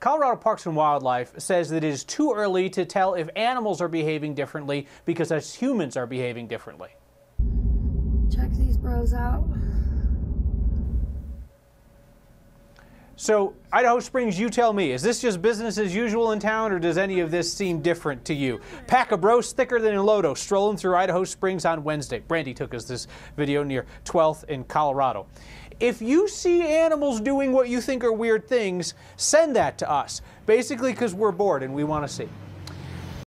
Colorado Parks and Wildlife says that it is too early to tell if animals are behaving differently because us humans are behaving differently. Check these bros out. So, Idaho Springs, you tell me, is this just business as usual in town, or does any of this seem different to you? Pack of bros thicker than a Lodo strolling through Idaho Springs on Wednesday. Brandy took us this video near 12th in Colorado. If you see animals doing what you think are weird things, send that to us. Basically, because we're bored and we want to see.